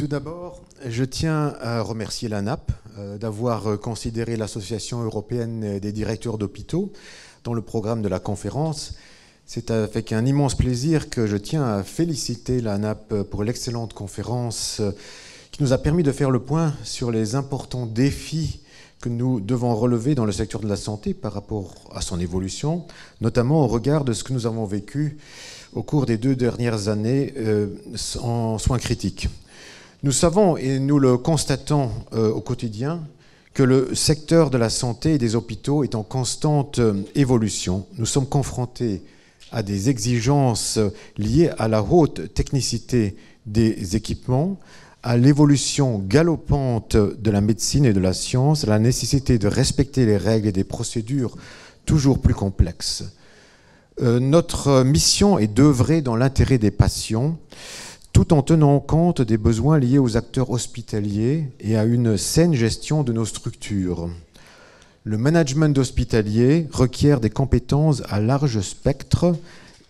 Tout d'abord, je tiens à remercier l'ANAP euh, d'avoir considéré l'Association européenne des directeurs d'hôpitaux dans le programme de la conférence. C'est avec un immense plaisir que je tiens à féliciter l'ANAP pour l'excellente conférence qui nous a permis de faire le point sur les importants défis que nous devons relever dans le secteur de la santé par rapport à son évolution, notamment au regard de ce que nous avons vécu au cours des deux dernières années euh, en soins critiques. Nous savons et nous le constatons euh, au quotidien que le secteur de la santé et des hôpitaux est en constante euh, évolution. Nous sommes confrontés à des exigences liées à la haute technicité des équipements, à l'évolution galopante de la médecine et de la science, à la nécessité de respecter les règles et des procédures toujours plus complexes. Euh, notre mission est d'œuvrer dans l'intérêt des patients, tout en tenant compte des besoins liés aux acteurs hospitaliers et à une saine gestion de nos structures. Le management hospitalier requiert des compétences à large spectre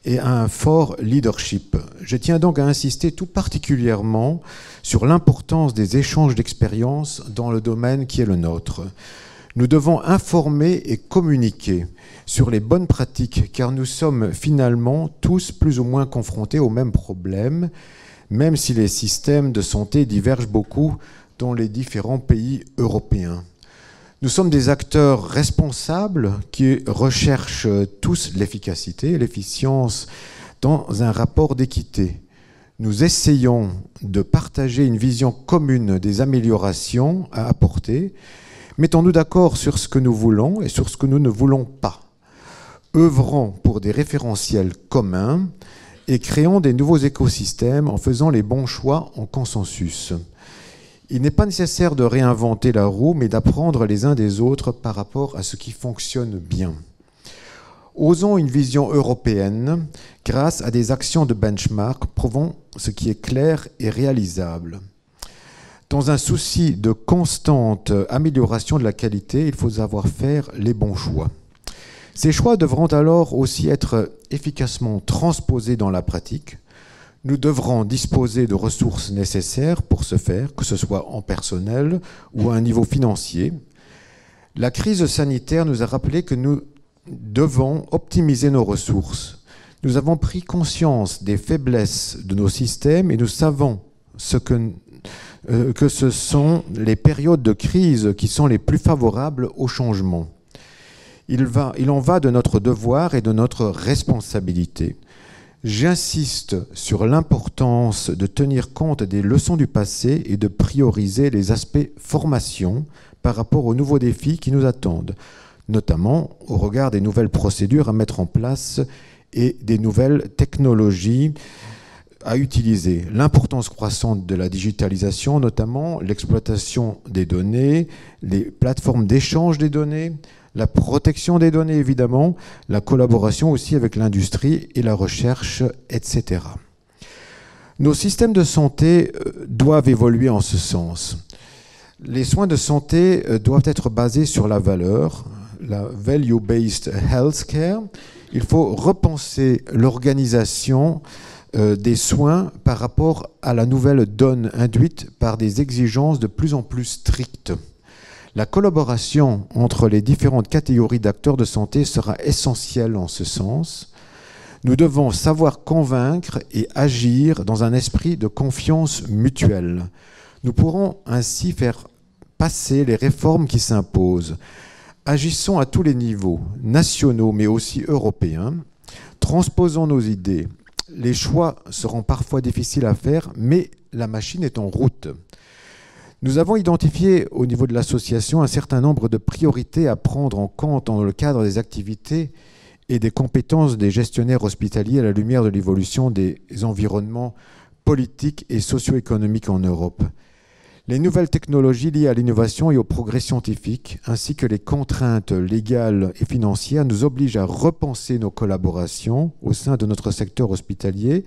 et un fort leadership. Je tiens donc à insister tout particulièrement sur l'importance des échanges d'expériences dans le domaine qui est le nôtre. Nous devons informer et communiquer sur les bonnes pratiques car nous sommes finalement tous plus ou moins confrontés aux mêmes problèmes, même si les systèmes de santé divergent beaucoup dans les différents pays européens. Nous sommes des acteurs responsables qui recherchent tous l'efficacité et l'efficience dans un rapport d'équité. Nous essayons de partager une vision commune des améliorations à apporter. Mettons-nous d'accord sur ce que nous voulons et sur ce que nous ne voulons pas. Œuvrons pour des référentiels communs et créons des nouveaux écosystèmes en faisant les bons choix en consensus. Il n'est pas nécessaire de réinventer la roue, mais d'apprendre les uns des autres par rapport à ce qui fonctionne bien. Osons une vision européenne grâce à des actions de benchmark prouvant ce qui est clair et réalisable. Dans un souci de constante amélioration de la qualité, il faut savoir faire les bons choix. Ces choix devront alors aussi être efficacement transposés dans la pratique nous devrons disposer de ressources nécessaires pour ce faire, que ce soit en personnel ou à un niveau financier. La crise sanitaire nous a rappelé que nous devons optimiser nos ressources. Nous avons pris conscience des faiblesses de nos systèmes et nous savons euh, que ce sont les périodes de crise qui sont les plus favorables au changement. Il, en va de notre devoir et de notre responsabilité J'insiste sur l'importance de tenir compte des leçons du passé et de prioriser les aspects formation par rapport aux nouveaux défis qui nous attendent, notamment au regard des nouvelles procédures à mettre en place et des nouvelles technologies à utiliser. L'importance croissante de la digitalisation, notamment l'exploitation des données, les plateformes d'échange des données, la protection des données évidemment, la collaboration aussi avec l'industrie et la recherche, etc. Nos systèmes de santé euh, doivent évoluer en ce sens. Les soins de santé euh, doivent être basés sur la valeur, la value-based healthcare. Il faut repenser l'organisation euh, des soins par rapport à la nouvelle donne induite par des exigences de plus en plus strictes. La collaboration entre les différentes catégories d'acteurs de santé sera essentielle en ce sens. Nous devons savoir convaincre et agir dans un esprit de confiance mutuelle. Nous pourrons ainsi faire passer les réformes qui s'imposent. Agissons à tous les niveaux, nationaux mais aussi européens. Transposons nos idées. Les choix seront parfois difficiles à faire, mais la machine est en route. Nous avons identifié au niveau de l'association un certain nombre de priorités à prendre en compte dans le cadre des activités et des compétences des gestionnaires hospitaliers à la lumière de l'évolution des environnements politiques et socio-économiques en Europe. Les nouvelles technologies liées à l'innovation et au progrès scientifique, ainsi que les contraintes légales et financières, nous obligent à repenser nos collaborations au sein de notre secteur hospitalier,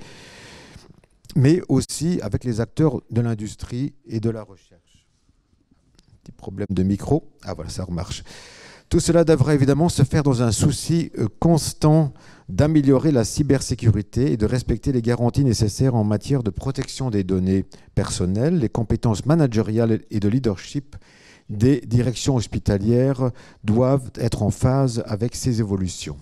mais aussi avec les acteurs de l'industrie et de la recherche. Petit problème de micro. Ah voilà, ça remarche. Tout cela devrait évidemment se faire dans un souci euh, constant d'améliorer la cybersécurité et de respecter les garanties nécessaires en matière de protection des données personnelles, les compétences managériales et de leadership des directions hospitalières doivent être en phase avec ces évolutions.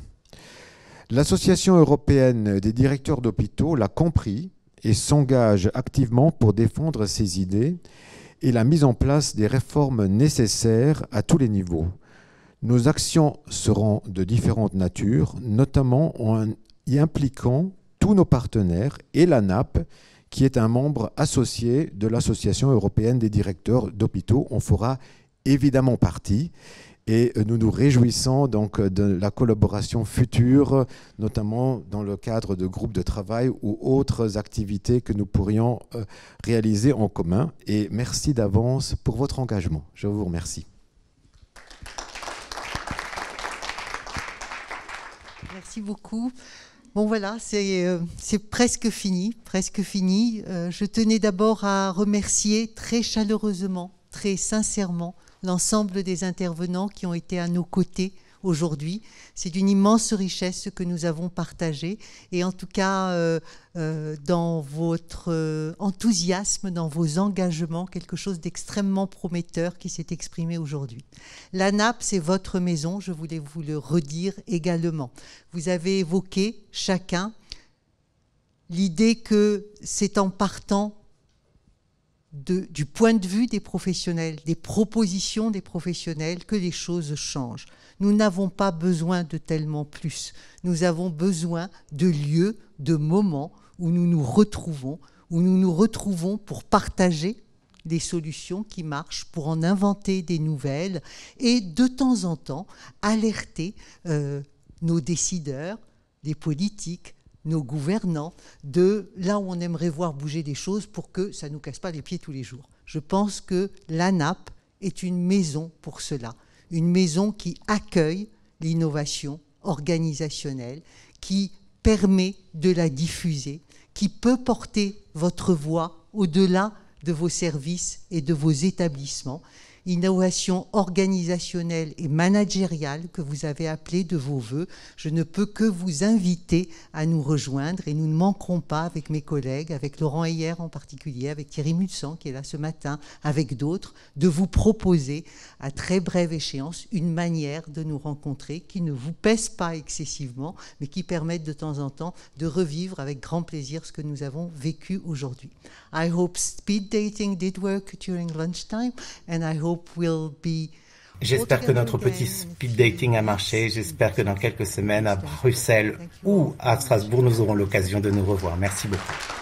L'Association européenne des directeurs d'hôpitaux l'a compris et s'engage activement pour défendre ses idées et la mise en place des réformes nécessaires à tous les niveaux. Nos actions seront de différentes natures, notamment en y impliquant tous nos partenaires et la NAP, qui est un membre associé de l'Association européenne des directeurs d'hôpitaux. On fera évidemment partie et nous nous réjouissons donc de la collaboration future, notamment dans le cadre de groupes de travail ou autres activités que nous pourrions euh, réaliser en commun. Et merci d'avance pour votre engagement. Je vous remercie. Merci beaucoup. Bon voilà, c'est euh, presque fini, presque fini. Euh, je tenais d'abord à remercier très chaleureusement, très sincèrement l'ensemble des intervenants qui ont été à nos côtés aujourd'hui. C'est d'une immense richesse ce que nous avons partagé. Et en tout cas, euh, euh, dans votre euh, enthousiasme, dans vos engagements, quelque chose d'extrêmement prometteur qui s'est exprimé aujourd'hui. La NAP, c'est votre maison, je voulais vous le redire également. Vous avez évoqué chacun l'idée que c'est en partant du point de vue des professionnels, des propositions des professionnels, que les choses changent. Nous n'avons pas besoin de tellement plus. Nous avons besoin de lieux, de moments où nous nous retrouvons, où nous nous retrouvons pour partager des solutions qui marchent, pour en inventer des nouvelles et de temps en temps alerter euh, nos décideurs, des politiques, nos gouvernants de là où on aimerait voir bouger des choses pour que ça ne nous casse pas les pieds tous les jours. Je pense que l'ANAP est une maison pour cela, une maison qui accueille l'innovation organisationnelle, qui permet de la diffuser, qui peut porter votre voix au-delà de vos services et de vos établissements innovation organisationnelle et managériale que vous avez appelée de vos voeux. Je ne peux que vous inviter à nous rejoindre et nous ne manquerons pas avec mes collègues, avec Laurent Heyer en particulier, avec Thierry Mulsan qui est là ce matin, avec d'autres, de vous proposer à très brève échéance une manière de nous rencontrer qui ne vous pèse pas excessivement, mais qui permette de temps en temps de revivre avec grand plaisir ce que nous avons vécu aujourd'hui. I hope speed dating did work during lunchtime and I hope J'espère que notre petit speed dating a marché. J'espère que dans quelques semaines, à Bruxelles ou à Strasbourg, nous aurons l'occasion de nous revoir. Merci beaucoup.